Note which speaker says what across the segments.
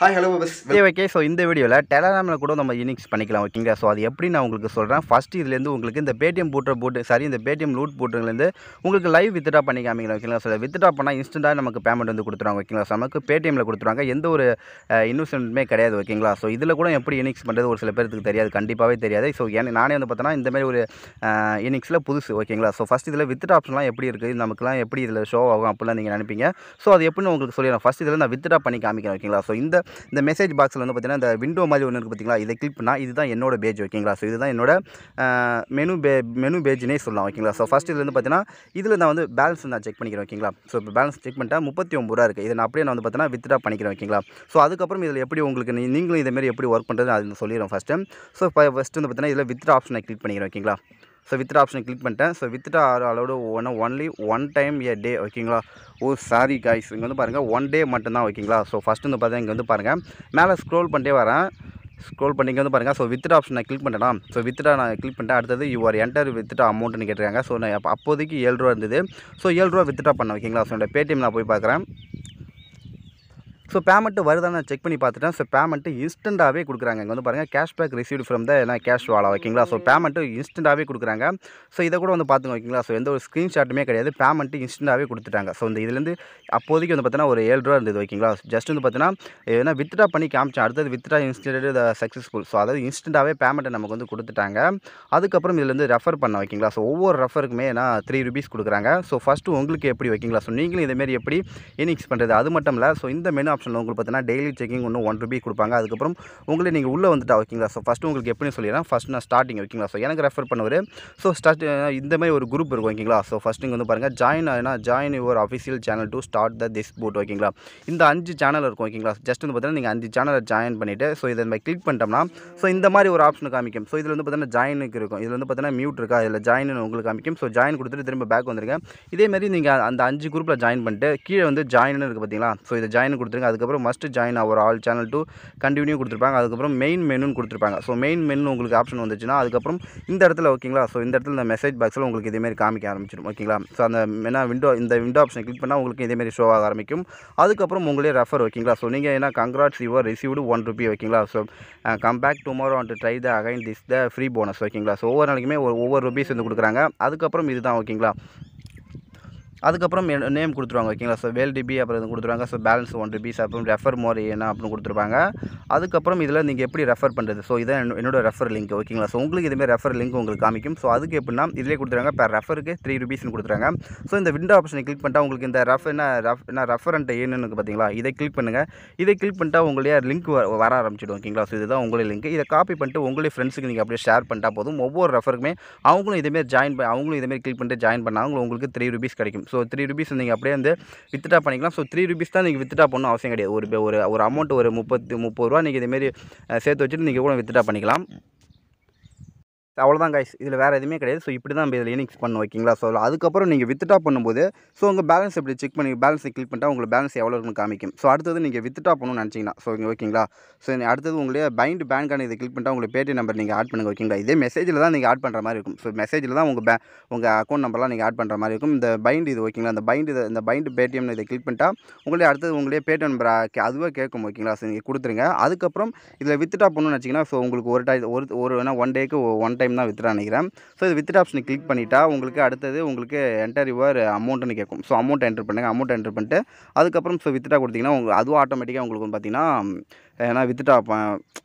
Speaker 1: Hi hello bus
Speaker 2: okay so இந்த வீடியோவில் டெலகிராமில் கூட நம்ம யூனிக்ஸ் பண்ணிக்கலாம் ஓகேங்களா ஸோ அது எப்படி நான் உங்களுக்கு சொல்கிறேன் ஃபஸ்ட்டு இதுலேருந்து உங்களுக்கு இந்த பேடிஎம் போட்டுற போட்டு சரி இந்த பேடிஎம் லூட் பூட்டுலேருந்து உங்களுக்கு லைவ் வித்ட்ரா பண்ணி காமிக்கலாம் ஓகேங்களா ஸோ வித்ட்ரா பண்ணால் இன்ஸ்டண்ட்டாக நமக்கு பேமெண்ட் வந்து கொடுத்துருவாங்க ஓகேங்களா ஸோ நமக்கு பேடிஎம்மில் கொடுத்துருவாங்க. எந்த ஒரு இன்வெஸ்ட்மெண்ட்டுமே கிடையாது ஓகேங்களா ஸோ இதில் கூட எப்படி யூனிக்ஸ் பண்ணுறது ஒரு சில பேருக்கு தெரியாது கண்டிப்பாகவே தெரியாது. ஸோ என நானே வந்து பார்த்தோன்னா இந்தமாதிரி ஒரு யூனிக்ஸில் புதுசு ஓகேங்களா ஸோ ஃபஸ்ட் இதில் வித்ட்ரா ஆப்ஷன்லாம் எப்படி இருக்குது நமக்குலாம் எப்படி இதில் ஷோ ஆகும்? அப்படிலாம் நீங்கள் நினைப்பீங்க. ஸோ அது எப்படின்னு உங்களுக்கு சொல்லிடுறேன். ஃபஸ்ட் இதில் நான் வித்ட்ரா பண்ணி காமிக்கிறேன் ஓகேங்களா ஸோ இந்த இந்த மெசேஜ் பாக்ஸில் வந்து பார்த்தீங்கன்னா இந்த விண்டோ மாதிரி ஒன்று இருக்குது பார்த்தீங்களா? இதை கிளிக் பண்ணால் இதுதான் என்னோட பேஜ் ஓகேங்களா ஸோ இதுதான் என்னோட மெனு பே மெனு பேஜ்னே சொல்லலாம் ஓகேங்களா ஸோ ஃபஸ்ட் இதில் வந்து பார்த்தீங்கன்னா இதில் நான் வந்து பேலன்ஸ் நான் செக் பண்ணிக்கிறேன் ஓகேங்களா ஸோ இப்போ பேலன்ஸ் செக் பண்ணிட்டா முப்பத்தி ஒம்பது ரூபா இருக்குது இதை நான் அப்படியே நான் வந்து பார்த்தீங்கன்னா வித்ட்ரா பண்ணிக்கிறேன் ஓகேங்களா ஸோ அதுக்கப்புறம் இதில் எப்படி உங்களுக்கு நீங்களும் இதேமாரி எப்படி ஒர்க் பண்ணுறது அது சொல்லிடுறேன் ஃபஸ்ட்டு ஸோ இப்போ ஃபஸ்ட்டு வந்து பார்த்தீங்கன்னா இதில் வித்ட்ரா ஆப்ஷனை கிளிக் பண்ணிக்கிறேன் ஓகேங்களா ஸோ வித்ட்ரா ஆப்ஷனை கிளிக் பண்ணிட்டேன். ஸோ வித்ட்ரா ஆறு அளவுடு ஒன்று only one time a day ஓகேங்களா ஓ சாரி காய்ஸ் இங்கே வந்து பாருங்கள் ஒன் டே மட்டும்தான் ஓகேங்களா ஸோ ஃபஸ்ட்டு வந்து பார்த்தீங்கன்னா இங்கே வந்து பாருங்கள் மேலே ஸ்க்ரோல் பண்ணிட்டே வரேன். ஸ்க்ரோல் பண்ணி வந்து பாருங்கள் ஸோ வித்ட்ரா ஆப்ஷன் நான் கிளிக் பண்ணிட்டேனா? ஸோ வித்ட்ரா நான் கிளிக் பண்ணிட்டேன். அடுத்தது யூஆர் என்டர் வித்ட்ரா அமௌண்ட்னு கேட்டிருக்காங்க. ஸோ நான் அப்போதைக்கு ஏழு ரூபா இருந்தது. ஸோ ஏழு ரூபா வித்ட்ரா பண்ணேன் ஓகேங்களா ஸோ என்னோட பேடிஎம் நான் போய் பார்க்குறேன். ஸோ பேமெண்ட்டு வருதான்னு நான் செக் பண்ணி பார்த்துட்டேன். ஸோ பேமெண்ட்டு இன்ஸ்டண்ட்டாகவே கொடுக்குறாங்க. இங்கே வந்து பாருங்கள் கேஷ்பேக் ரிசீவ்டு ஃப்ரம் த என்ன கேஷ் வாலா ஓகேங்களா ஸோ பேமெண்ட்டு இன்ஸ்டண்ட்டாகவே கொடுக்குறாங்க. ஸோ இதை கூட வந்து பார்த்துங்க ஓகேங்களா ஸோ எந்த ஒரு ஸ்க்ரீன்ஷாட்டுமே கிடையாது. பேமெண்ட்டு இன்ஸ்டண்ட்டாகவே கொடுத்துட்டாங்க. ஸோ இந்த இதுலேருந்து அப்போதைக்கு வந்து பார்த்தீங்கன்னா ஒரு ஏழு ரூபா இருந்தது ஓகேங்களா ஜஸ்ட் வந்து பார்த்தீங்கன்னா ஏன்னா வித்ட்ரா பண்ணி காமிச்சேன். அடுத்தது வித்ட்ரா இன்ஸ்டன்ட் சக்ஸஸ்ஃபுல் ஸோ அதாவது இன்ஸ்டண்ட்டாகவே பேமெண்ட்டை நமக்கு வந்து கொடுத்துட்டாங்க. அதுக்கப்புறம் இதுலேருந்து ரெஃபர் பண்ண ஓகேங்களா ஸோ ஒவ்வொரு ரெஃபருக்குமே நான் த்ரீ ருபீஸ் கொடுக்குறாங்க. ஸோ ஃபஸ்ட்டு உங்களுக்கு எப்படி ஓகேங்களா ஸோ நீங்களும் இதேமாரி எப்படி இனிக்ஸ் பண்ணுறது அது மட்டும் இல்லை. ஸோ இந்த மெனு ஆப்ஷனில் உங்களுக்கு பார்த்தீங்கன்னா டெய்லி செக்கிங் ஒன்று ஒன் ருபி கொடுப்பாங்க. அதுக்கப்புறம் உங்களே நீங்கள் உள்ளே வந்துட்டா ஓகேங்களா ஸோ ஃபஸ்ட்டு உங்களுக்கு எப்படி சொல்லிடுறேன். ஃபஸ்ட் நான் ஸ்டார்டிங் ஓகேங்களா ஸோ எனக்கு ரெஃபர் பண்ணுவார். ஸோ ஸ்டார்ட் இந்த மாதிரி ஒரு குரூப் இருக்கும் ஓகேங்களா ஸோ ஃபஸ்ட்டு இங்கே வந்து பாருங்கள் ஜாயின் ஆனால் join your official channel to start the this bot ஓகேங்களா இந்த அஞ்சு சேனல் இருக்கும் ஓகேங்களா ஜஸ்ட் வந்து பார்த்தீங்கன்னா நீங்கள் அஞ்சு சேனலை ஜாயின் பண்ணிவிட்டு ஸோ இதை நம்ம கிளிக் பண்ணிட்டோம்னா ஸோ இந்த மாதிரி ஒரு ஆப்ஷன் காமிக்கும். ஸோ இதில் வந்து பார்த்தீங்கன்னா ஜாயினுக்கு இருக்கும். இதில் வந்து பார்த்தீங்கன்னா மியூட் இருக்கா? இதில் ஜாயின் உங்களுக்கு காமிக்கும். ஸோ ஜாயின் கொடுத்துட்டு திரும்ப பேக் வந்துருங்க. இதேமாரி நீங்கள் அந்த அஞ்சு குரூப்பில் ஜாயின் பண்ணிட்டு கீழே வந்து ஜாயின் இருக்குது பார்த்தீங்களா? ஸோ இதை ஜாயின் கொடுத்துருங்க. அதுக்கப்புறம் must join our all channel to continue கொடுத்துருப்பாங்க. அதுக்கப்புறம் மெயின் மெனுன்னு கொடுத்துருப்பாங்க. ஸோ மெயின் மெனு உங்களுக்கு ஆப்ஷன் வந்துச்சுன்னா அதுக்கப்புறம் இந்த இடத்துல ஓகேங்களா ஸோ இந்த இடத்துல இந்த மெசேஜ் பாக்ஸில் உங்களுக்கு இதேமாரி காமிக்க ஆரம்பிச்சிடும். ஓகேங்களா ஸோ அந்த என்ன விண்டோ இந்த விண்டோ ஆப்ஷன் கிளிக் பண்ணால் உங்களுக்கு இதேமாரி ஷோ ஆக ஆரம்பிக்கும். அதுக்கப்புறம் உங்களே ரெஃபர் ஓகேங்களா ஸோ நீங்கள் என்ன congrats your received one rupee ஓகேங்களா so come back tomorrow and try the again this the free bonus ஓகேங்களா ஸோ ஒவ்வொரு நாளைக்குமே ஒரு ஒவ்வொரு ருபீஸ் வந்து கொடுக்குறாங்க. அதுக்கப்புறம் இதுதான் ஓகேங்களா அதுக்கப்புறம் நேம் கொடுத்துருவாங்க ஓகேங்களா ஸோ வேல் டிபி அப்புறம் இது கொடுத்துருவாங்க. ஸோ பேலன்ஸ் ஒன் ருபீஸ் அப்புறம் ரெஃபர் மோர் என்ன அப்படின்னு கொடுத்துருப்பாங்க. அதுக்கப்புறம் இதில் நீங்கள் எப்படி ரெஃபர் பண்ணுறது ஸோ இதான் என்னோட ரெஃபர் லிங்க் ஓகேங்களா ஸோ உங்களுக்கு இதுமாதிரி ரெஃபர் லிங்க் உங்களுக்கு காமிக்கும். ஸோ அதுக்கு எப்படின்னா இதிலே கொடுத்துருவாங்க. இப்போ ரெஃபருக்கு த்ரீ ருபீஸ்னு கொடுத்துருவாங்க. ஸோ இந்த விண்டோ ஆப்ஷனை கிளிக் பண்ணிட்டா உங்களுக்கு இந்த ரெஃப் என்ன ரெஃப் என்ன ரெஃபரண்ட் ஏன்னு பார்த்தீங்களா இதை கிளிக் பண்ணுங்கள் இதை கிளிக் பண்ணிட்டா உங்களுடைய லிங்க் வர ஆரம்பிச்சிடும் ஓகேங்களா ஸோ இதுதான் உங்களுடைய லிங்க் இதை காப்பி பண்ணிட்டு உங்களுடைய ஃப்ரெண்ட்ஸுக்கு நீங்கள் அப்படியே ஷேர் பண்ணிட்டா போதும். ஒவ்வொரு ரெஃபருக்குமே அவங்களும் இதேமாரி ஜாயின் பண்ணி அவங்களும் இதேமாரி கிளிக் பண்ணிட்டு ஜாயின் பண்ணாங்க உங்களுக்கு த்ரீ ருபீஸ் கிடைக்கும். ஸோ ஸோ த்ரீ ருபீஸ் நீங்கள் அப்படியே வந்து வித்ட்ரா பண்ணிக்கலாம். ஸோ த்ரீ ருபீஸ் தான் நீங்கள் வித்ட்ரா பண்ணணும் அவசியம் கிடையாது. ஒரு ஒரு ஒரு அமௌண்ட் ஒரு முப்பத்து முப்பது ரூபா நீங்கள் இதேமாரி சேர்த்து வச்சுட்டு நீங்கள் கூட வித்ட்ரா பண்ணிக்கலாம். அவ்வளோதான் காய்ஸ் இதில் வேறு எதுவுமே கிடையாது. ஸோ இப்படி தான் நம்ம இதில் இனிக்ஸ் பண்ண ஓகேங்களா ஸோ அதுக்கப்புறம் நீங்கள் வித்ட்ரா பண்ணும்போது ஸோ உங்கள் பேலன்ஸ் எப்படி செக் பண்ணி பேலன்ஸை கிளிக் பண்ணிட்டா உங்களுக்கு பேலன்ஸ் எவ்வளோ இருக்குன்னு காமிக்கும். ஸோ அடுத்தது நீங்கள் வித்ட்ரா பண்ணணும்னு நினச்சிங்கன்னா ஸோ ஓகேங்களா ஸோ நீ அடுத்தது உங்களுடைய பைண்ட் பேங்க் கார்டு இதை கிளிக் பண்ணிட்டா உங்களுக்கு பேடிஎம் நம்பர் நீங்கள் ஆட் பண்ணுங்க ஓகேங்களா இதே மெசேஜில் தான் நீங்கள் ஆட் பண்ணுற மாதிரி இருக்கும். ஸோ மெசேஜில் தான் உங்கள் பே உங்கள் அக்கௌண்ட் நம்பர்லாம் நீங்கள் ஆட் பண்ணுற மாதிரி இருக்கும். இந்த பைண்ட் இது ஓகேங்களா இந்த பைண்ட் இதை இந்த பைண்ட் பேடிஎம் இதை கிளிக் பண்ணிட்டா உங்களுடைய அடுத்தது உங்களுடைய பேடிஎம் நம்பர் அதுவே கேட்கும் ஓகேங்களா ஸோ நீங்கள் கொடுத்துருங்க. அதுக்கப்புறம் இதில் வித்ட்ரா பண்ணணும்னு நினச்சிங்கன்னா ஸோ உங்களுக்கு ஒரு டை ஒரு ஒரு வேணா ஒன் டேக்கு ஒன் டைம் டைம் தான் வித்ட்ரா நினைக்கிறேன். ஸோ இது வித்ரா ஆப்ஷனை கிளிக் பண்ணிட்டா உங்களுக்கு அடுத்தது உங்களுக்கு என்டர் யுவர் அமௌண்ட்னு கேட்கும். ஸோ அமௌண்ட் என்டர் பண்ணுங்கள் அமௌண்ட் என்டர் பண்ணிட்டு அதுக்கப்புறம் ஸோ வித்ரா கொடுத்தீங்கன்னா உங்களுக்கு அதுவும் ஆட்டோமேட்டிக்காக உங்களுக்கு வந்து பார்த்தீங்கன்னா ஏன்னா வித்துட்டா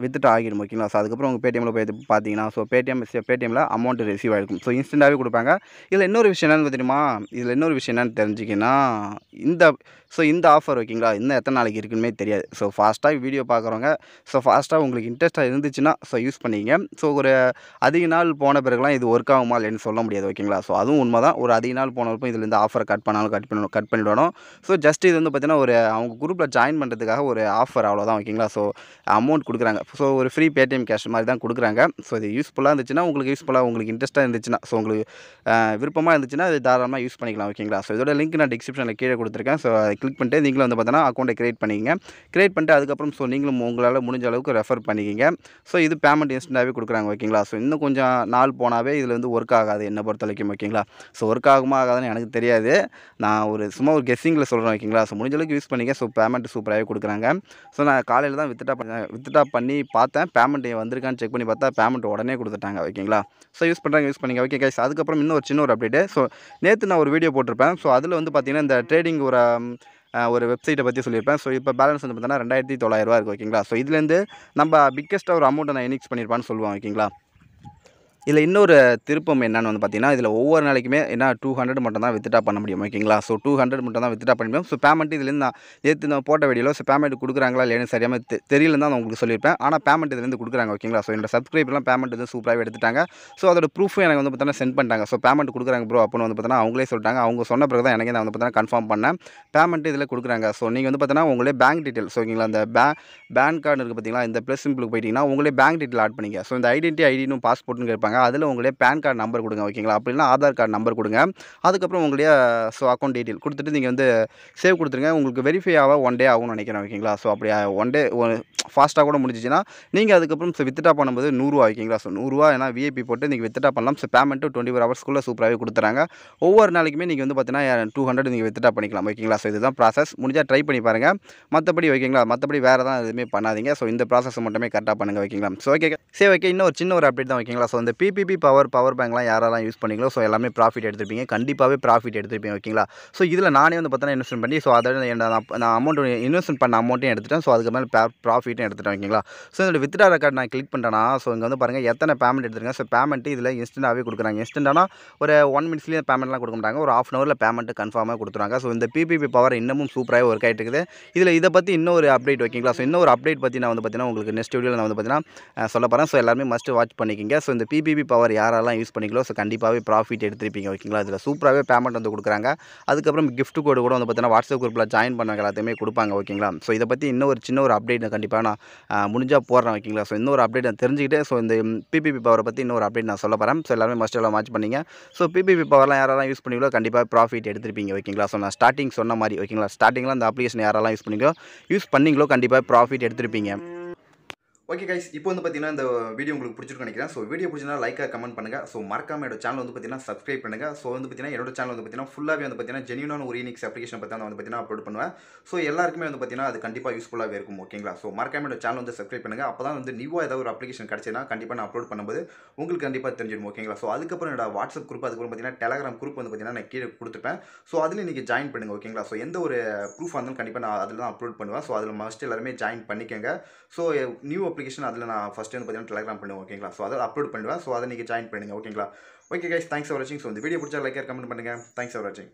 Speaker 2: வித்துட்டா ஆகிடும் ஓகேங்களா ஸோ அதுக்கப்புறம் உங்கள் பேடிஎம்மில் போய் பார்த்தீங்கன்னா ஸோ பேடிஎம் பேடிஎம்மில் அமௌண்ட் ரிசீவ் ஆகிருக்கும். ஸோ இன்ஸ்டண்ட்டாகவே கொடுப்பாங்க. இதில் இன்னொரு விஷயம் என்னன்னு தெரியுமா? இதில் இன்னொரு விஷயம் என்னென்னு தெரிஞ்சிக்கின்னா இந்த ஸோ இந்த ஆஃபர் ஓகேங்களா இன்னும் எத்தனை நாளைக்கு இருக்குன்னு தெரியாது. ஸோ ஃபாஸ்ட்டாக வீடியோ பார்க்குறவங்க ஸோ ஃபாஸ்ட்டாக உங்களுக்கு இன்ட்ரெஸ்ட்டாக இருந்துச்சுன்னா ஸோ யூஸ் பண்ணிங்க. ஸோ ஒரு அதிக நாள் போன பிறகுலாம் இது ஒர்க் ஆகுமா இல்லைன்னு சொல்ல முடியாது ஓகேங்களா ஸோ அதுவும் உண்மை தான் ஒரு அதிக நாள் போனவருக்கும் இதில் இந்த ஆஃபரை கட் பண்ணாலும் கட் பண்ணணும் கட் பண்ணிவிடணும். ஸோ ஜஸ்ட் இது வந்து பார்த்தீங்கன்னா ஒரு அவங்க குரூப்பில் ஜாயின் பண்ணுறதுக்காக ஒரு ஆஃபர் அவ்வளோதான் ஓகேங்களா ஸோ ஸோ அமௌண்ட் கொடுக்குறாங்க. ஸோ ஒரு ஃப்ரீ பேடிஎம் கேஷ் மாதிரி தான் கொடுக்குறாங்க. ஸோ இது யூஸ்ஃபுல்லாக இருந்துச்சுன்னா உங்களுக்கு யூஸ்ஃபுல்லாக உங்களுக்கு இன்ட்ரெஸ்ட்டாக இருந்துச்சுன்னா ஸோ உங்களுக்கு விருப்பமாக இருந்துச்சுன்னா அது தாராளமாக யூஸ் பண்ணிக்கலாம் ஓகேங்களா ஸோ இதோட லிங்க் நான் டிஸ்கிரிப்ஷனில் கீழே கொடுத்துருக்கேன். ஸோ அதை கிளிக் பண்ணிட்டு நீங்களும் வந்து பார்த்தீங்கன்னா அக்கௌண்ட்டை கிரியேட் பண்ணிக்கங்க. கிரியேட் பண்ணிட்டு அதுக்கப்புறம் ஸோ நீங்களும் உங்களால் முடிஞ்ச அளவுக்கு ரெஃபர் பண்ணிக்கிங்க. ஸோ இது பேமெண்ட் இன்ஸ்டண்ட்டாகவே கொடுக்குறாங்க ஓகேங்களா ஸோ இன்னும் கொஞ்சம் நாள் போனாவே இதில் வந்து ஒர்க் ஆகாது என்னை பொறுத்த வரைக்கும் ஓகேங்களா ஸோ ஒர்க் ஆகுமா ஆகாதுன்னு எனக்கு தெரியாது. நான் ஒரு சும்மா ஒரு கெஸ்ஸிங்கில் சொல்கிறேன் ஓகேங்களா ஸோ முடிஞ்ச அளவுக்கு யூஸ் பண்ணிக்க. ஸோ பேமெண்ட் சூப்பராகவே கொடுக்குறாங்க. ஸோ நான் காலையில் தான் வித்ட்ரா பண்ண வித்ட்ரா பண்ணி பார்த்தேன். பேமெண்ட் வந்திருக்கான்னு செக் பண்ணி பார்த்தா பேமெண்ட் உடனே கொடுத்துட்டாங்க ஓகேங்களா ஸோ யூஸ் பண்ணுறாங்க யூஸ் பண்ணிங்க ஓகே கைஸ் அதுக்கப்புறம் இன்னும் ஒரு சின்ன ஒரு அப்டேட்டு ஸோ நேற்று நான் ஒரு வீடியோ போட்டிருப்பேன். ஸோ அதில் வந்து பார்த்திங்கன்னா இந்த ட்ரேடிங் ஒரு ஒரு வெப்சைட்டை பற்றி சொல்லியிருப்பேன். ஸோ இப்போ பேலன்ஸ் வந்து பார்த்தீங்கன்னா ரெண்டாயிரத்தி தொள்ளாயிரரூவா இருக்குது ஓகேங்களா ஸோ இதுலேருந்து நம்ம பிக்கெஸ்ட்டாக ஒரு அமௌண்ட்டை நான் இனிக்ஸ் பண்ணியிருப்பான்னு சொல்லுவேன் ஓகேங்களா இதில் இன்னொரு திருப்பம் என்னென்னு வந்து பார்த்தீங்கன்னா இதில் ஒவ்வொரு நாளைக்குமே என்ன டூ ஹண்ட்ரட் மட்டும் தான் வித்ட்ரா பண்ண முடியும் ஓகேங்களா ஸோ டூ ஹண்ட்ரட் மட்டும் தான் வித்ட்ரா பண்ண முடியும். ஸோ பேமெண்ட் இதுலேருந்து நான் நேற்று நான் போட்ட வீடியோவில் ஸோ பேமெண்ட் கொடுக்குறாங்களா இல்லைன்னு சரியாக தெ தெரியலன்னு தான் நான் உங்களுக்கு சொல்லியிருப்பேன். ஆனால் பேமெண்ட் இதுலேருந்து கொடுக்குறாங்க ஓகேங்களா ஸோ என்னோட சப்ஸ்கிரைப்லாம் பேமெண்ட் வந்து சூப்பராகவே எடுத்துட்டாங்க. ஸோ அதோட ப்ரூஃபும் எனக்கு வந்து பார்த்தீங்கன்னா சென்ட் பண்ணிட்டாங்க. ஸோ பேமெண்ட் கொடுக்குறாங்க ப்ரோ அப்படின்னு வந்து பார்த்தீங்கன்னா அவங்களே சொல்லிட்டாங்க. அவங்க சொன்ன பிறகு தான் எனக்கு நான் வந்து பார்த்தீங்கன்னா கன்ஃபார்ம் பண்ணேன். பேமெண்ட் இதில் கொடுக்குறாங்க. ஸோ நீங்கள் வந்து பார்த்தீங்கன்னா உங்களே பேங்க் டீட்டெயில்ஸ் ஓகேங்களா அந்த பே பேன் கார்டு இருக்குது பார்த்தீங்களா? இந்த ப்ளஸ் சிம்பிளுக்கு போயிட்டீங்கன்னா உங்களே பேங்க் டீட்டெயில் ஆட் பண்ணிங்க ஸோ இந்த ஐடென்டி ஐடினும் பாஸ்போர்ட்னு கேட்பாங்க. அதில் உங்களுடைய பேன் கார்டு நம்பர் கொடுங்க ஓகேங்களா அப்படின்னா ஆதார் கார்டு நம்பர் கொடுங்க. அதுக்கப்புறம் உங்களுடைய ஸோ அக்கௌண்ட் டீட்டெயில் கொடுத்துட்டு நீங்கள் வந்து சேவ் கொடுத்துருங்க. உங்களுக்கு வெரிஃபை ஆக ஒன் டே ஆகும்னு நினைக்கிறேன் ஓகேங்களா ஸோ அப்படி ஒன் டே ஃபாஸ்ட்டாக கூட முடிஞ்சிச்சுன்னா நீங்கள் அதுக்கப்புறம் ஸோ வித்ட்ரா பண்ணும்போது நூறுரூவா ஓகேங்களா ஸோ நூறுரூவா ஏன்னா விஐபி போட்டு நீங்கள் வித்ட்ரா பண்ணலாம். ஸோ பேமெண்ட்டு டுவெண்ட்டி ஃபோர் ஹவர்ஸ்க்குள்ளே சூப்பராகவே கொடுத்துறாங்க. ஒவ்வொரு நாளைக்குமே நீங்கள் வந்து பார்த்தீங்கன்னா டூ uh, ஹண்ட்ரட் நீங்கள் வித்ட்ரா பண்ணிக்கலாம் ஓகேங்களா ஸோ இதுதான் ப்ராசஸ் முடிஞ்சால் ட்ரை பண்ணி பாருங்கள் மற்றபடி ஓகேங்களா மற்றபடி வேறு தான் எதுவுமே பண்ணாதீங்க. ஸோ இந்த ப்ராசஸ் மட்டுமே கரெக்டாக பண்ணுங்கள் ஓகேங்களா ஸோ ஓகே சரி ஓகே இன்னும் ஒரு சின்ன ஒரு அப்டேட் தான் ஓகேங்களா ஸோ இந்த பிபிபி பவர் பவர் பேங்க்லாம் யாரெல்லாம் யூஸ் பண்ணிங்களோ ஸோ எல்லாமே ப்ராஃபிட் எடுத்துருப்பீங்க. கண்டிப்பாகவே ப்ராஃபிட் எடுத்துருப்பீங்க ஓகேங்களா ஸோ இதில் நானே வந்து பார்த்தீங்கன்னா இன்வெஸ்ட் பண்ணி ஸோ அதோட நான் நான் அமௌண்ட் இன்வெஸ்ட் பண்ண அமௌண்ட்டையும் எடுத்துட்டேன். ஸோ அதுக்கு மேலே ப்ராஃபிட்டும் எடுத்துட்டேன் ஓகேங்களா ஸோ இதோட வித்ரா ரெக்கார்ட் நான் கிளிக் பண்ணிட்டேன்னா ஸோ இங்கே வந்து பாருங்கள் எத்தனை பேமெண்ட் எடுத்துருங்க ஸோ பேமெண்ட் இதில் இன்ஸ்டன்ட்டாகவே கொடுக்குறாங்க. இன்ஸ்டன்ட்டானா ஒரு ஒன் மினிட்ஸ்லேயே பேமெண்ட்லாம் கொடுக்க மாட்டாங்க. ஒரு ஆஃப் அன் ஹவரில் பேமெண்ட் கன்ஃபார்மாக கொடுத்துருவாங்க. ஸோ இந்த பிபிபி பவர் இன்னமும் சூப்பராக ஒர்க் ஆகிட்டு இருக்குது. இதில் இதை பற்றி இன்னொரு அப்டேட் ஓகேங்களா ஸோ இன்னொரு அப்டேட் பற்றி நான் வந்து பார்த்தீங்கன்னா உங்களுக்கு நெக்ஸ்ட் வீடியோவில் நான் வந்து பார்த்தீங்கன்னா சொல்ல போகிறேன் ஸோ எல்லாருமே மஸ்ட் வாட்ச் பண்ணிக்கிங்க. ஸோ இந்த பிபி பிபிபி பவர் யாரெல்லாம் யூஸ் பண்ணிக்கலோ ஸோ கண்டிப்பாகவே ப்ராஃபிட் எடுத்துருப்பீங்க ஓகேங்களா இதில் சூப்பராகவே பேமெண்ட் வந்து கொடுக்குறாங்க. அதுக்கப்புறம் கிஃப்ட் கோடு கூட வந்து பார்த்தீங்கன்னா வாட்ஸ்அப் குரூப்பில் ஜாயின் பண்ணவங்க எல்லாத்தையுமே கொடுப்பாங்க ஓகேங்களா ஸோ இதை பற்றி இன்னும் ஒரு சின்ன ஒரு அப்டேட் கண்டிப்பாக நான் முடிஞ்சால் போடுறேன் ஓகேங்களா ஸோ இன்னொரு அப்டேட் நான் தெரிஞ்சுக்கிட்டு ஸோ இந்த பிபிபி பவரை பற்றி இன்னொரு அப்டேட் நான் சொல்ல போகிறேன் ஸோ எல்லாருமே மஸ்ட் எல்லாம் வாட்ச் பண்ணிங்க. ஸோ பிபிபி பவர்லாம் யாரெல்லாம் யூஸ் பண்ணிக்கலோ கண்டிப்பாக ப்ராஃபிட் எடுத்துருப்பீங்க ஓகேங்களா ஸோ நான் ஸ்டார்டிங் சொன்ன மாதிரி ஓகேங்களா ஸ்டார்டிங்கில் அந்த அப்ளிகேஷன் யாரெல்லாம் யூஸ் பண்ணிக்கோ யூஸ் பண்ணிங்களோ கண்டிப்பாக ப்ராஃபிட் எடுத்துருப்பீங்க. ஓகே கைஸ் இப்போ வந்து பார்த்தீங்கன்னா இந்த வீடியோ உங்களுக்கு பிடிச்சிருக்கும் நினைக்கிறேன். ஸோ வீடியோ பிடிச்சினா லைக்காக கமெண்ட் பண்ணுங்கள் ஸோ மறக்காம என்னோட சேனல் வந்து பார்த்தீங்கன்னா சப்ஸ்கிரைப் பண்ணுங்கள் ஸோ வந்து பார்த்தீங்கன்னா என்னோட சேனல் வந்து பார்த்தீங்கன்னா ஃபுல்லாகவே வந்து பார்த்தீங்கன்னா ஜெனியூனான ஒரு யூனிக்ஸ் அப்ளிகேஷன் பற்றி வந்து பார்த்தீங்கன்னா அப்லோட் பண்ணுவேன். ஸோ எல்லாருக்குமே வந்து பார்த்தீங்கன்னா அது கண்டிப்பாக யூஸ்ஃபுல்லாகவே இருக்கும் ஓகேங்களா ஸோ மறக்காம என்னோட சேனல் வந்து சப்ஸ்கிரைப் பண்ணுங்கள் அப்போ தான் வந்து நியூவாக ஏதாவது ஒரு அப்ளிகேஷன் கிடச்சினா கண்டிப்பாக நான் அப்லோட் பண்ணும்போது உங்களுக்கு கண்டிப்பாக தெரிஞ்சிடும் ஓகேங்களா ஸோ அதுக்கப்புறம் என்னோட வாட்ஸ்அப் குரூப் அதுக்கப்புறம் பார்த்தீங்கன்னா டெலகிராம் குரூப் வந்து பார்த்தீங்கன்னா நான் கீழே கொடுத்துருப்பேன் ஸோ அதில் நீங்கள் ஜாயின் பண்ணுங்கள் ஓகேங்களா ஸோ எந்த ஒரு ப்ரூஃப் இருந்தாலும் கண்டிப்பாக நான் அதில் தான் அப்லோட் பண்ணுவேன். ஸோ அதில் மஸ்ட் எல்லாருமே ஜாயின் பண்ணிக்கோங்க. ஸோ நியூ அப்ளிகேஷன் அதில் நான் ஃபஸ்ட்டு வந்து பார்த்தீங்கன்னா டெலகிராம் பண்ணுவேன் ஓகேங்களா ஸோ அதை அப்லோட் பண்ணுவேன். ஸோ அதை நீங்கள் ஜாயின் பண்ணுங்கள் ஓகேங்களா ஓகே கைஸ் தேங்க்ஸ் ஃபார் வாட்சிங் ஸோ இந்த வீடியோ பிடிச்சா லைக் கமெண்ட் பண்ணுங்கள் தேங்க்ஸ் ஃபார் வாட்சிங்